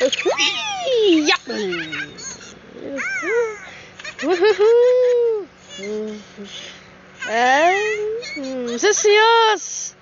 Whee! Woohoo! Um, ¡Sí, Dios!